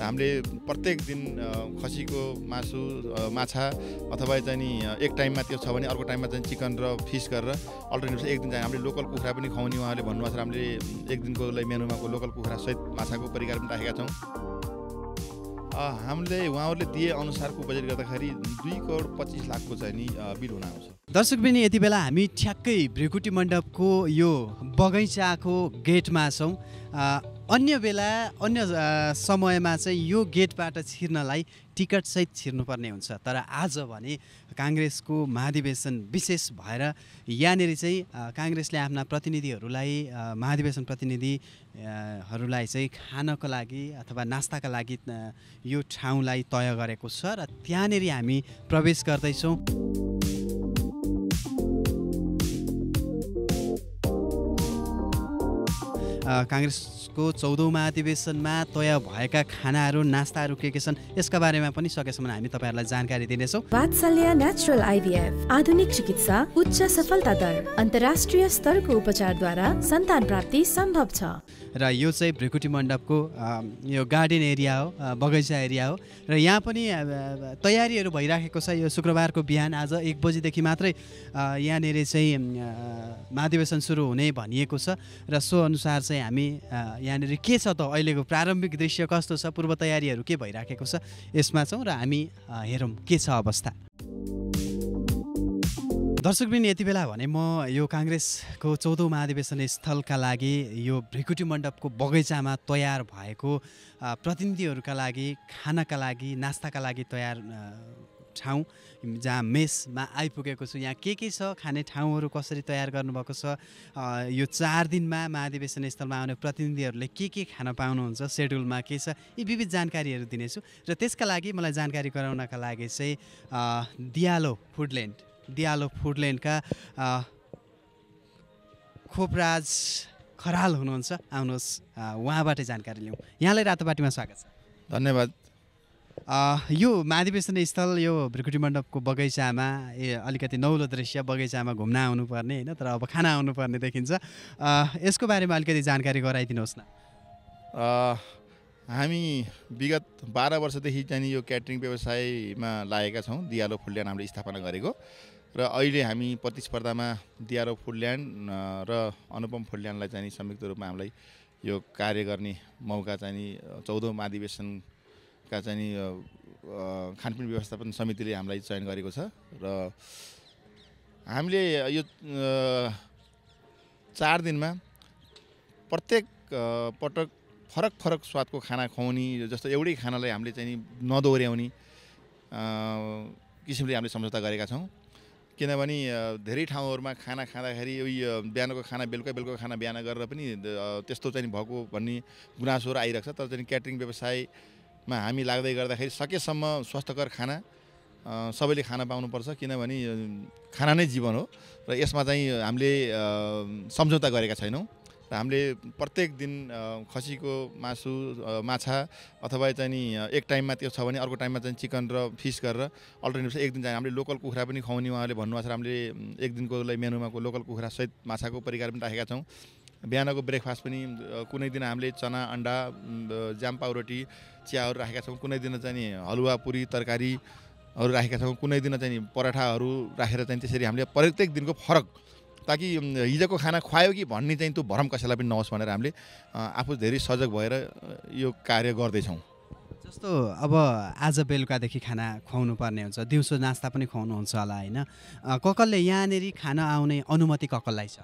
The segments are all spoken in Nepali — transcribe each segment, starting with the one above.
हामीले प्रत्येक दिन खसीको मासु माछा अथवा चाहिँ नि एक टाइममा त्यो छ भने अर्को टाइममा चाहिँ चिकन र फिस गरेर अल्टरनेटिभ एक दिन चाहिँ हामीले लोकल कुखुरा पनि खुवाउने उहाँले भन्नुभएको छ। हामीले एक दिनको मेनुमा लोकल कुखुरा सहित माछाको परिकार पनि राखेका छौँ। हामीले उहाँहरूले दिए अनुसारको बजेट गर्दाखेरि दुई करोड पच्चिस लाखको चाहिँ नि बिल हुन आउँछ। दर्शक पनि यति बेला हामी ठ्याक्कै भ्रिकुटी मण्डपको यो बगैँचाको गेटमा छौँ। अन्य बेला अन्य समयमा चाहिँ यो गेटबाट छिर्नलाई टिकटसहित छिर्नुपर्ने हुन्छ। तर आज भने काङ्ग्रेसको महाधिवेशन विशेष भएर यहाँनिर चाहिँ काङ्ग्रेसले आफ्ना प्रतिनिधिहरूलाई महाधिवेशन प्रतिनिधिहरूलाई चाहिँ खानको लागि अथवा नास्ताका लागि यो ठाउँलाई तय गरेको छ र त्यहाँनिर हामी प्रवेश गर्दैछौँ। काङ्ग्रेसको चौधौँ महाधिवेशनमा तय भएका खानाहरू नास्ताहरू के के छन् यसका बारेमा पनि सकेसम्म हामी तपाईँहरूलाई जानकारी दिनेछौँ। वात्सल्य नेचुरल आइभीएफ आधुनिक चिकित्सा उच्च सफलता दर अन्तर्राष्ट्रिय स्तरको उपचारद्वारा सन्तान प्राप्ति सम्भव छ। र यो चाहिँ भ्रिकुटी मण्डपको यो गार्डन एरिया हो बगैँचा एरिया हो। र यहाँ पनि तयारीहरू भइराखेको छ यो शुक्रबारको बिहान आज एक बजीदेखि मात्रै यहाँनिर चाहिँ महाधिवेशन सुरु हुने भनिएको छ। र सो अनुसार चाहिँ हामी यहाँनिर के छ त अहिलेको प्रारम्भिक दृश्य कस्तो छ? पूर्व तयारीहरू के भइराखेको छ? यसमा छौँ र हामी हेरौँ के छ अवस्था। दर्शकबिन यति बेला भने म यो काङ्ग्रेसको चौधौँ महाधिवेशन स्थलका लागि यो भ्रिकुटी मण्डपको बगैँचामा तयार भएको प्रतिनिधिहरूका लागि खानाका लागि नास्ताका लागि तयार ठाउँ जहाँ मेसमा आइपुगेको छु। यहाँ के के छ? खाने ठाउँहरू कसरी तयार गर्नुभएको छ? यो चार दिनमा महाधिवेशन स्थलमा आउने प्रतिनिधिहरूले के के खान पाउनुहुन्छ? सेड्युलमा के छ? यी विविध जानकारीहरू दिनेछु। र त्यसका लागि मलाई जानकारी गराउनका लागि चाहिँ दियालो फुडल्यान्ड दियालो फुडल्यान्डका खोपराज खराल हुनुहुन्छ। आउनुहोस् उहाँबाटै जानकारी लिउँ। यहाँलाई रातोपाटीमा स्वागत छ। धन्यवाद। यो महाधिवेशन स्थल यो भ्रिकुटी मण्डपको बगैँचामा ए अलिकति नौलो दृश्य बगैँचामा घुम्न आउनुपर्ने होइन? तर अब खाना आउनुपर्ने देखिन्छ। यसको बारेमा अलिकति जानकारी गराइदिनुहोस् न। हामी विगत बाह्र वर्षदेखि चाहिँ यो क्याटरिङ व्यवसायमा लागेका छौँ दियालो फुलल्यान्ड हामीले स्थापना गरेको। र अहिले हामी प्रतिस्पर्धामा दियालो फुडल्यान्ड र अनुपम फुडल्यान्डलाई चाहिँ संयुक्त रूपमा हामीलाई यो कार्य गर्ने मौका चाहिँ चौधौँ महाधिवेशनका चाहिँ खानपिन व्यवस्थापन समितिले हामीलाई चयन गरेको छ। र हामीले यो चार दिनमा प्रत्येक पटक फरक फरक स्वादको खाना खुवाउने जस्तो एउटै खानालाई हामीले चाहिँ नदोहोऱ्याउने किसिमले हामीले सम्झौता गरेका छौँ। किनभने धेरै ठाउँहरूमा खाना खाँदाखेरि उयो बिहानको खाना बेलुका बेलुका खाना बिहान गरेर पनि त्यस्तो चाहिँ भएको भन्ने गुनासोहरू आइरहेको छ। तर चाहिँ क्याटरिङ व्यवसायमा हामी लाग्दै गर्दाखेरि सकेसम्म स्वस्थकर खाना सबैले खान पाउनुपर्छ किनभने खाना नै जीवन हो र यसमा चाहिँ हामीले सम्झौता गरेका छैनौँ र हामीले प्रत्येक दिन खसीको मासु माछा अथवा चाहिँ नि एक टाइममा त्यो छ भने अर्को टाइममा चाहिँ चिकन र फिस गरेर अल्टरनेटिभ एक दिन चाहिँ हामीले लोकल कुखुरा पनि खुवाउने उहाँले भन्नुभएको छ हामीले एक दिनको मेनुमा लोकल कुखुरा सहित माछाको परिकार पनि राखेका छौँ। बिहानको ब्रेकफास्ट पनि कुनै दिन हामीले चना अन्डा जाम पाउरोटी चियाहरू राखेका छौँ। कुनै दिन चाहिँ हलुवा पुरी तरकारीहरू राखेका छौँ। कुनै दिन चाहिँ पराठाहरू राखेर चाहिँ त्यसरी हामीले प्रत्येक दिनको फरक ताकि हिजोको खाना खुवायो कि भन्ने चाहिँ त्यो भरम कसैलाई पनि नहोस् भनेर हामीले आफू धेरै सजग भएर यो कार्य गर्दैछौँ। जस्तो अब आज बेलुकादेखि खाना खुवाउनु पर्ने हुन्छ दिउँसो नास्ता पनि खुवाउनुहुन्छ होला होइन। ककलले यहाँनिर खाना आउने अनुमति ककललाई छ?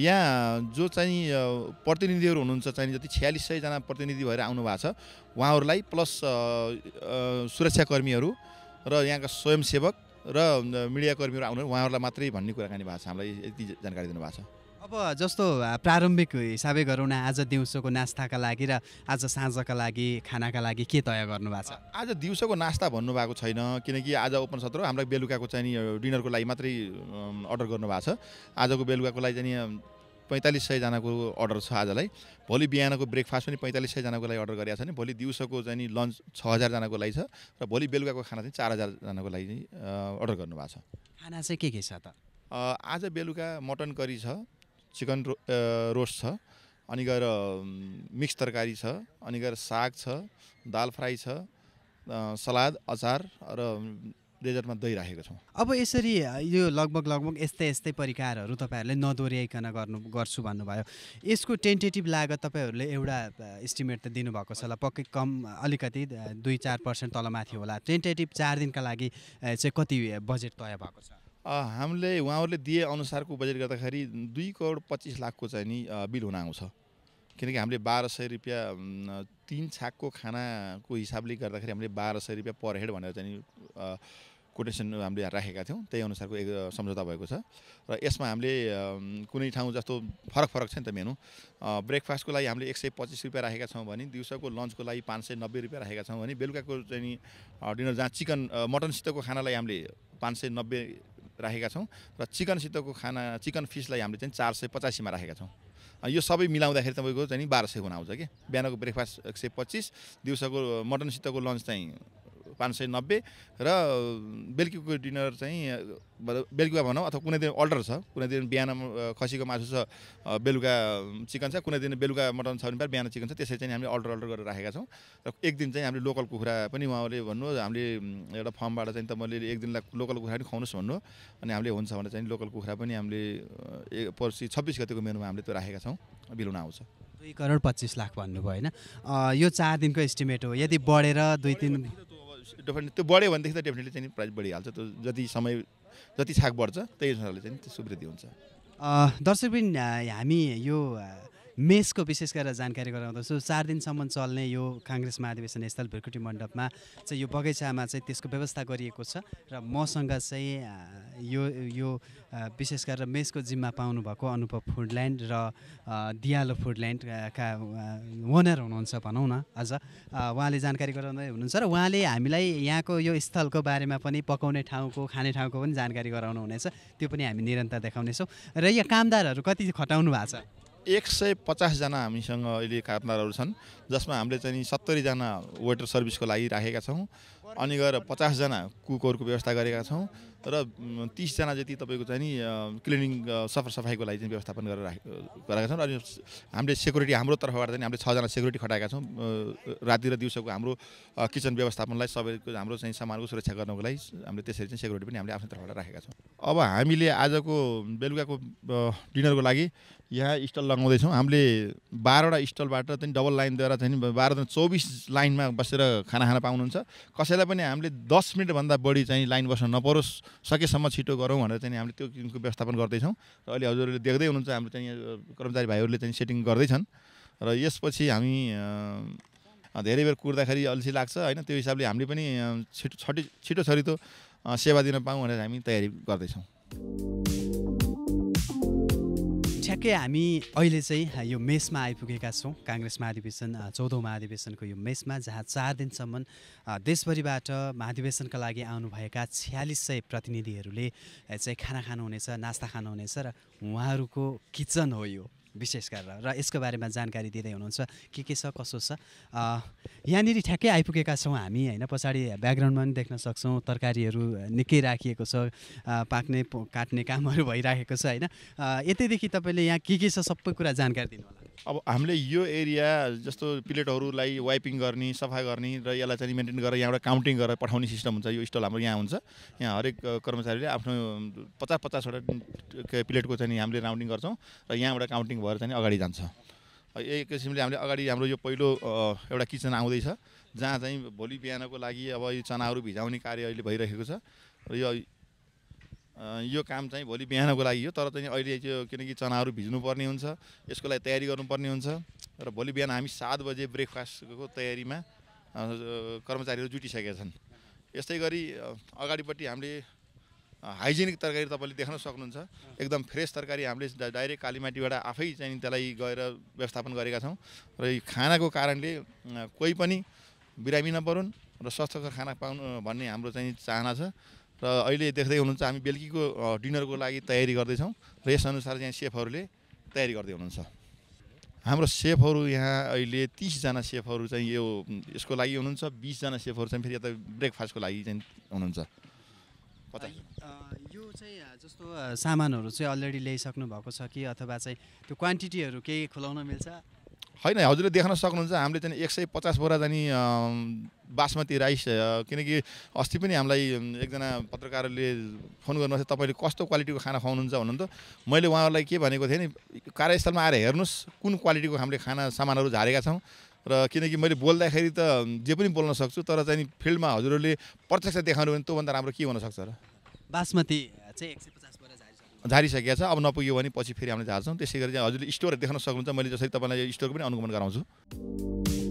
यहाँ जो चाहिँ प्रतिनिधिहरू हुनुहुन्छ चाहिँ जति छ्यालिस सयजना प्रतिनिधि भएर आउनु भएको छ उहाँहरूलाई प्लस सुरक्षाकर्मीहरू र यहाँका स्वयंसेवक र मिडियाकर्मीहरू आउनु उहाँहरूलाई मात्रै भन्ने कुराकानी भएको छ हामीलाई यति जानकारी दिनुभएको छ। अब जस्तो प्रारम्भिक हिसाबै गरौँ न आज दिउँसोको नास्ताका लागि र आज साँझका लागि खानाका लागि के तय गर्नुभएको छ? आज दिउँसोको नास्ता भन्नुभएको छैन किनकि आज ओपन सत्र हामीलाई बेलुकाको चाहिँ डिनरको लागि मात्रै अर्डर गर्नुभएको छ। आजको बेलुकाको लागि चाहिँ पैँतालिस सयजनाको अर्डर छ आजलाई। भोलि बिहानको ब्रेकफास्ट पनि पैँतालिस सयजनाको लागि अर्डर गरेको छ भने भोलि दिउँसोको चाहिँ लन्च छ हजारजनाको लागि छ र भोलि बेलुकाको खाना चाहिँ चार हजारजनाको लागि अर्डर गर्नुभएको छ। खाना चाहिँ के के छ त? आज बेलुका मटन करी छ। चिकन रो रोस्ट छ अनि गएर मिक्स तरकारी छ अनि गएर साग छ दाल फ्राई छ सलाद अचार र डेजर्टमा दही राखेको छौँ। अब यसरी यो लगभग लगभग यस्तै यस्तै परिकारहरू तपाईँहरूले नदोहोऱ्याइकन गर्नु गर्छु भन्नुभयो। यसको टेन्टेटिभ लागत तपाईँहरूले एउटा इस्टिमेट त दिनुभएको छ होला पक्कै कम अलिकति दुई चार पर्सेन्ट तलमाथि होला। टेन्टेटिभ चार दिनका लागि चाहिँ कति बजेट तय भएको छ? हामीले उहाँहरूले दिए अनुसारको बजेट गर्दाखेरि दुई करोड पच्चिस लाखको चाहिँ नि बिल हुन आउँछ। किनकि हामीले बाह्र सय रुपियाँ तिन छाकको खानाको हिसाबले गर्दाखेरि हामीले बाह्र सय रुपियाँ पर हेड भनेर चाहिँ कोटेसन हामीले राखेका थियौँ। त्यही अनुसारको एक सम्झौता भएको छ। र यसमा हामीले कुनै ठाउँ जस्तो फरक फरक छ नि त मेनु। ब्रेकफास्टको लागि हामीले एक सय पच्चिस रुपियाँ राखेका छौँ भने दिउँसोको लन्चको लागि पाँच सय नब्बे रुपियाँ राखेका छौँ भने बेलुकाको चाहिँ डिनर जहाँ चिकन मटनसितको खानालाई हामीले पाँच सय नब्बे राखेका छौँ र चिकनसितको खाना चिकन फिसलाई हामीले चाहिँ चार सय पचासीमा राखेका छौँ। यो सबै मिलाउँदाखेरि तपाईँको चाहिँ बाह्र सय हुन आउँछ कि? बिहानको ब्रेकफास्ट एक सय पच्चिस दिउँसोको मटनसितको लन्च चाहिँ पाँच सय नब्बे र बेलुकीको डिनर चाहिँ बेलुका भनौँ अथवा कुनै दिन अल्टर छ। कुनै दिन बिहान खसीको मासु छ बेलुका चिकन छ। कुनै दिन बेलुका मटन छ भने बिहान चिकन छ। त्यसरी चाहिँ हामीले अल्टर अल्टर गरेर राखेका छौँ। र एक दिन चाहिँ हामीले लोकल कुखुरा पनि उहाँले भन्नु हामीले एउटा फर्मबाट चाहिँ तपाईँले एक दिनलाई लोकल कुखुरा पनि खुवाउनुहोस् भन्नु। अनि हामीले हुन्छ भने चाहिँ लोकल कुखुरा पनि हामीले पर्सि छब्बिस गतिको मेनुमा हामीले त्यो राखेका छौँ। बिलुन आउँछ। दुई करोड पच्चिस लाख भन्नुभयो होइन? यो चार दिनको एस्टिमेट हो। यदि बढेर दुई तिन डेफिनेटली त्यो बढ्यो भनेदेखि त डेफिनेटली चाहिँ प्राइस बढिहाल्छ त्यो जति समय जति छाक बढ्छ त्यही अनुसारले चाहिँ त्यसको वृद्धि हुन्छ। दर्शकबिन हामी यो मेसको विशेष गरेर जानकारी गराउँदछौँ। चार दिनसम्म चल्ने यो काङ्ग्रेस महाधिवेशन स्थल भृकुटी मण्डपमा चाहिँ यो बगैँचामा चाहिँ त्यसको व्यवस्था गरिएको छ र मसँग चाहिँ यो यो विशेष गरेर मेसको जिम्मा पाउनुभएको अनुभव फुडल्यान्ड र दियालो फुडल्यान्डका ओनर हुनुहुन्छ भनौँ न अझ। उहाँले जानकारी गराउँदै हुनुहुन्छ र उहाँले हामीलाई यहाँको यो स्थलको बारेमा पनि पकाउने ठाउँको खाने ठाउँको पनि जानकारी गराउनु हुनेछ त्यो पनि हामी निरन्तर देखाउनेछौँ। र यहाँ कामदारहरू कति खटाउनु भएको छ? एक सय पचासजना हामीसँग अहिले कामदारहरू छन् जसमा हामीले चाहिँ सत्तरीजना वेटर सर्भिसको लागि राखेका छौँ। अनि गएर पचासजना कुकहरूको व्यवस्था गरेका छौँ र तिसजना जति तपाईँको चाहिँ नि क्लिनिङ सफाइको लागि चाहिँ व्यवस्थापन गरेर राखे गरेका छौँ। र अनि हामीले सेक्युरिटी हाम्रो तर्फबाट चाहिँ हामीले छजना सेक्युरिटी खटाएका छौँ। राति र दिउँसोको हाम्रो किचन व्यवस्थापनलाई सबैको हाम्रो चाहिँ सामानको सुरक्षा गर्नको लागि हामीले त्यसरी चाहिँ सेक्युरिटी पनि हामीले आफ्नो तर्फबाट राखेका छौँ। अब हामीले आजको बेलुकाको डिनरको लागि यहाँ स्टल लगाउँदैछौँ। हामीले बाह्रवटा स्टलबाट चाहिँ डबल लाइनद्वारा चाहिँ नि बाह्रजना चौबिस लाइनमा बसेर खाना खान पाउनुहुन्छ। कसैलाई पनि हामीले दस मिनटभन्दा बढी चाहिँ लाइन बस्न नपरोस् सकेसम्म छिटो गरौँ भनेर चाहिँ हामीले त्यो किसिमको व्यवस्थापन गर्दैछौँ। र अहिले हजुरहरूले देख्दै हुनुहुन्छ हाम्रो चाहिँ कर्मचारी भाइहरूले चाहिँ सेटिङ गर्दैछन्। र यसपछि हामी धेरै बेर कुर्दाखेरि अल्छी लाग्छ होइन? त्यो हिसाबले हामीले पनि छिटो छटि छिटो छरितो सेवा दिन पाऊँ भनेर हामी तयारी गर्दैछौँ। ठ्याक्कै हामी अहिले चाहिँ यो मेसमा आइपुगेका छौँ। काङ्ग्रेस महाधिवेशन चौधौँ महाधिवेशनको यो मेसमा जहाँ चार दिनसम्म देशभरिबाट महाधिवेशनका लागि आउनुभएका छ्यालिस सय प्रतिनिधिहरूले चाहिँ खाना खानुहुनेछ नास्ता खानुहुनेछ र उहाँहरूको किचन हो यो। विशेष गरेर र यसको बारेमा जानकारी दिँदै हुनुहुन्छ। के के छ कसो छ? यहाँनिर ठ्याक्कै आइपुगेका छौँ हामी होइन? पछाडि ब्याकग्राउन्डमा पनि देख्न सक्छौँ तरकारीहरू निकै राखिएको छ पाक्ने काट्ने कामहरू भइराखेको छ होइन? यतैदेखि तपाईँले यहाँ के के छ सबै कुरा जानकारी दिनु अब हामीले यो एरिया जस्तो प्लेटहरूलाई वाइपिङ गर्ने सफा गर्ने र यसलाई चाहिँ मेन्टेन गरेर यहाँबाट काउन्टिङ गरेर पठाउने सिस्टम हुन्छ। यो स्टल हाम्रो यहाँ हुन्छ। यहाँ हरेक कर्मचारीले आफ्नो पचास पचासवटा प्लेटको चाहिँ हामीले राउन्डिङ गर्छौँ र यहाँबाट काउन्टिङ भएर चाहिँ अगाडि जान्छ। यही किसिमले हामीले अगाडि हाम्रो यो पहिलो एउटा किचन आउँदैछ जहाँ चाहिँ भोलि बिहानको लागि अब यो चनाहरू भिजाउने कार्य अहिले भइरहेको छ। र यो यो काम चाहिँ भोलि बिहानको लागि हो तर चाहिँ अहिले त्यो किनकि चनाहरू भिज्नुपर्ने हुन्छ यसको लागि तयारी गर्नुपर्ने हुन्छ। र भोलि बिहान हामी सात बजे ब्रेकफास्टको तयारीमा कर्मचारीहरू जुटिसकेका छन्। यस्तै गरी अगाडिपट्टि हामीले हाइजेनिक तरकारी तपाईँले देख्न सक्नुहुन्छ। एकदम फ्रेस तरकारी हामीले डाइरेक्ट कालीमाटीबाट आफै चाहिँ त्यसलाई गएर व्यवस्थापन गरेका छौँ। र यो खानाको कारणले कोही पनि बिरामी नपरुन् र स्वास्थ्यकर खाना पाउनु भन्ने हाम्रो चाहिँ चाहना छ। र अहिले देख्दै हुनुहुन्छ हामी बेलुकीको डिनरको लागि तयारी गर्दैछौँ र यसअनुसार चाहिँ सेफहरूले तयारी गर्दै हुनुहुन्छ। हाम्रो सेफहरू यहाँ अहिले तिसजना सेफहरू चाहिँ यो यसको लागि हुनुहुन्छ बिसजना सेफहरू चाहिँ फेरि यता ब्रेकफास्टको लागि चाहिँ हुनुहुन्छ। यो चाहिँ जस्तो सामानहरू चाहिँ अलरेडी ल्याइसक्नु भएको छ कि अथवा चाहिँ त्यो क्वान्टिटीहरू केही खुलाउन मिल्छ? होइन हजुरले देख्न सक्नुहुन्छ। हामीले चाहिँ एक सय पचास बोरा जाने बासमती राइस किनकि अस्ति पनि हामीलाई एकजना पत्रकारले फोन थियो तपाईँले कस्तो क्वालिटीको खाना खुवाउनुहुन्छ भन्नुहुन्थ्यो। मैले उहाँहरूलाई के भनेको थिएँ नि कार्यस्थलमा आएर हेर्नुहोस् कुन क्वालिटीको हामीले खाना सामानहरू झारेका छौँ। र किनकि मैले बोल्दाखेरि त जे पनि बोल्न सक्छु तर चाहिँ फिल्डमा हजुरहरूले प्रत्यक्ष देखाउनु भने त्योभन्दा राम्रो के हुनसक्छ र? बासमती चाहिँ एक सय पचास झारिसकेको छ। अब नपुग्यो भने पछि फेरि हामीले झार्छौँ। त्यसै गरी हजुरले स्टोर देख्न सक्नुहुन्छ। मैले जसरी तपाईँलाई यो स्टोर पनि अनुगमन गराउँछु।